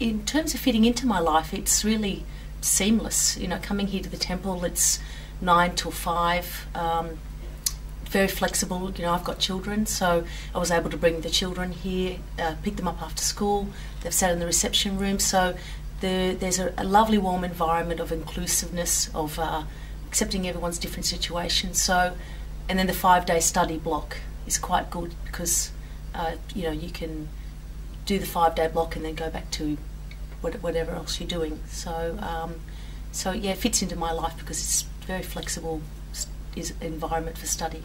In terms of fitting into my life, it's really seamless. You know, coming here to the temple, it's nine till five. Um, very flexible. You know, I've got children, so I was able to bring the children here, uh, pick them up after school. They've sat in the reception room, so the, there's a, a, lovely, warm environment of inclusiveness, of uh, accepting everyone's different situations. So, and then the five-day study block is quite good because uh, you know you can do the five-day block and then go back to whatever else you're doing. So, um, so yeah, it fits into my life because it's very flexible is environment for study.